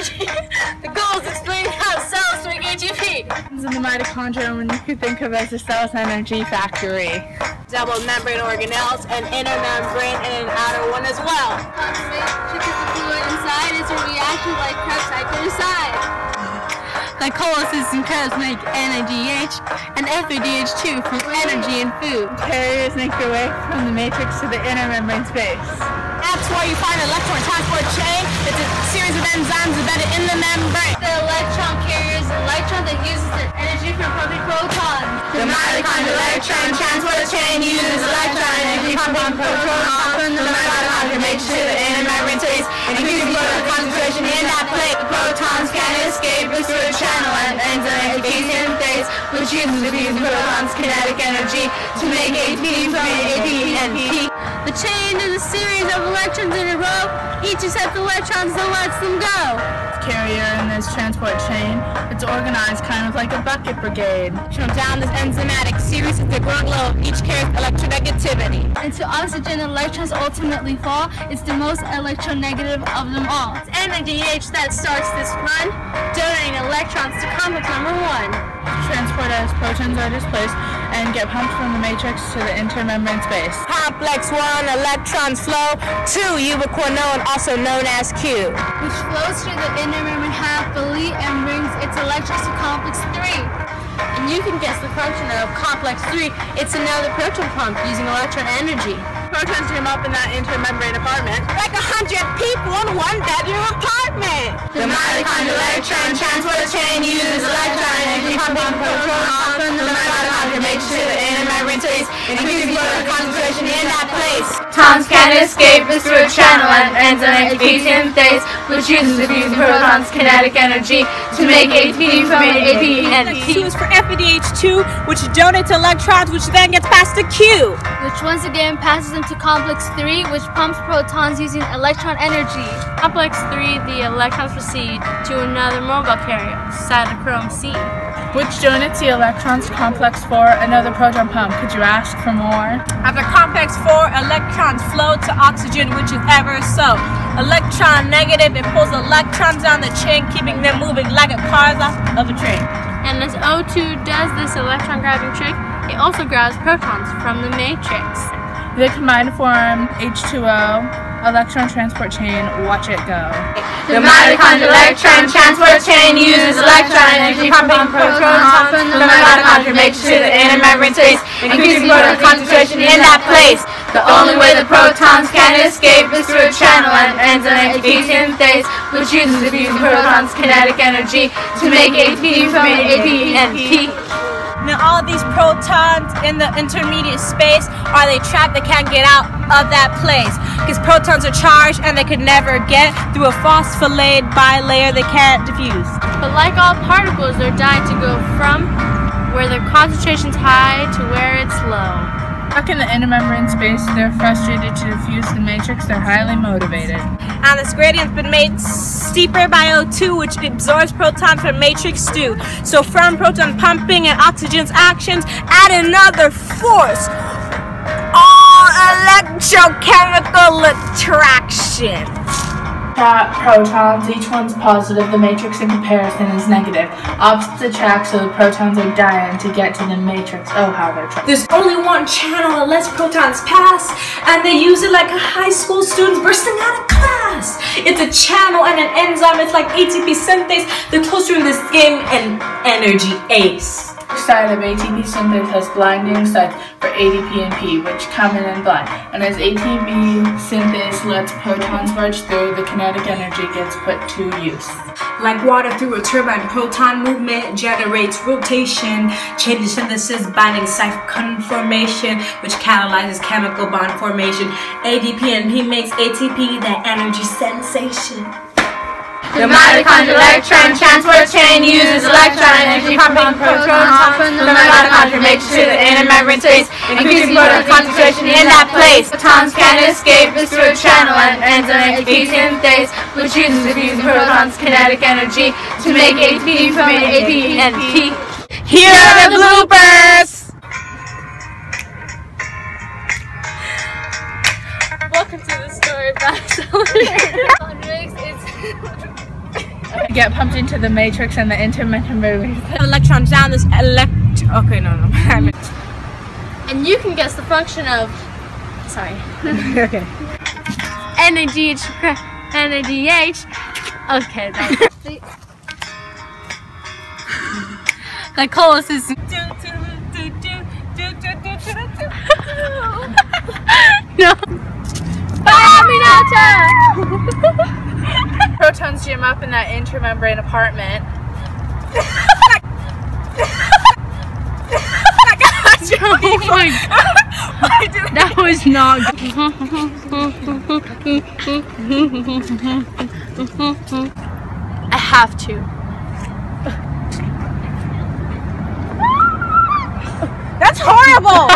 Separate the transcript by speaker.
Speaker 1: the goal is explain how cells make ATP. It's In the mitochondria, and you could think of as a cell's energy factory.
Speaker 2: Double membrane organelles, an inner membrane and an outer one as well.
Speaker 3: Concentration of the fluid inside is a reaction like Krebs cycle inside.
Speaker 4: Glycolysis and Krebs make NADH and FADH2 from energy and food.
Speaker 1: Carriers make their way from the matrix to the intermembrane space.
Speaker 2: That's where you find electron transport chain. It's a series of enzymes embedded in the membrane.
Speaker 3: The electron carrier is an electron that uses the energy from pumping protons.
Speaker 2: The mitochondrial electron transport chain uses electron energy from one proton from the mitochondrial matrix to the intermembrane space, increasing proton concentration in that plate. The protons can escape through a channel and enzyme synthase, which uses the protons' kinetic energy to make ATP from ADP and P.
Speaker 3: The chain is a series of electrons in a row. Each accepts electrons that lets them go.
Speaker 1: Carrier in this transport chain, it's organized kind of like a bucket brigade.
Speaker 2: Shown down this enzymatic series of the growing low of each carries electronegativity.
Speaker 3: Until oxygen electrons ultimately fall, it's the most electronegative of them all. It's NADH that starts this run, donating electrons to complex number one.
Speaker 1: Transport as protons are displaced and get pumped from the matrix to the intermembrane space.
Speaker 2: Complex 1 electrons flow to ubiquinone, also known as Q.
Speaker 3: which flows through the inner membrane happily and brings its electrons to complex 3.
Speaker 4: And you can guess the function of complex 3. It's another proton pump using electron energy.
Speaker 2: Protons team up in that intermembrane apartment like a hundred people in one bedroom apartment. The mitochondrial electron transport chain uses electron energy from one proton from the mitochondrial matrix to the membrane space, increasing proton concentration in that place. Protons can escape through a channel and ends enzyme ATP synthase, which uses the fused protons' kinetic energy to make ATP from ADP and P.
Speaker 5: is for FADH2, which donates electrons, which then gets passed to Q.
Speaker 3: which once again passes into complex 3, which pumps protons using electron energy.
Speaker 4: Complex 3, the electrons proceed to another mobile carrier, cytochrome C.
Speaker 1: Which donates the electrons to complex 4, another proton pump. Could you ask for more?
Speaker 5: After complex 4, electrons flow to oxygen, which is ever so. Electron negative, it pulls electrons down the chain, keeping them moving like a cars off of a train.
Speaker 4: And as O2 does this electron grabbing trick, it also grabs protons from the matrix.
Speaker 1: They combine to form H2O, electron transport chain. Watch it go.
Speaker 2: The mitochondrial electron transport chain uses electron energy pumping protons from the mitochondrial matrix to the inner membrane space, increasing proton concentration in that place. The only way the protons can escape is through a channel and enzyme ATP synthase, which uses the fused protons' kinetic energy to make ATP from ADP and P.
Speaker 5: Now all of these protons in the intermembrane space are they trapped? They can't get out of that place because protons are charged and they could never get through a phospholipid bilayer. They can't diffuse.
Speaker 4: But like all particles, they're dying to go from where their concentration's high to where it's low.
Speaker 1: Back in the intermembrane space, they're frustrated to diffuse the matrix. They're highly motivated.
Speaker 5: And this gradient's been made steeper by O2, which absorbs protons from matrix 2. So from proton pumping and oxygen's actions, add another force. All electrochemical attraction.
Speaker 1: Protons, each one's positive. The matrix in comparison is negative. Opposites attract, so the protons are dying to get to the matrix. Oh, how they're trapped.
Speaker 6: There's only one channel that lets protons pass, and they use it like a high school student bursting out of class. It's a channel and an enzyme. It's like ATP synthase. The closer in this game, an energy ace.
Speaker 1: Side of ATP synthase has binding sites for ADP and P, which come in and blind. And as ATP synthase lets protons march through, the kinetic energy gets put to use.
Speaker 6: Like water through a turbine, proton movement generates rotation, changes synthesis, binding site conformation, which catalyzes chemical bond formation. ADP and P makes ATP that energy sensation.
Speaker 2: The mitochondrial electron transport chain uses electron from protons from the mitochondrial matrix the intermembrane space, increasing proton concentration in that place. Protons can escape through a channel and enzyme ATP synthase, which uses the protons' kinetic energy to make ATP from ADP and P. Here are the bloopers!
Speaker 4: Welcome to the story about accelerator.
Speaker 3: Hendrix is
Speaker 1: get pumped into the matrix and the intermembrane.
Speaker 5: Electrons down this elect. Okay, no, no. I mean-
Speaker 2: And you can guess the function of. Sorry.
Speaker 5: okay.
Speaker 2: NADH. NADH. Okay. That Glycolysis. No.
Speaker 1: Protons jam up in that intermembrane apartment.
Speaker 2: Oh my god. That was not good. I have to.
Speaker 5: That's horrible.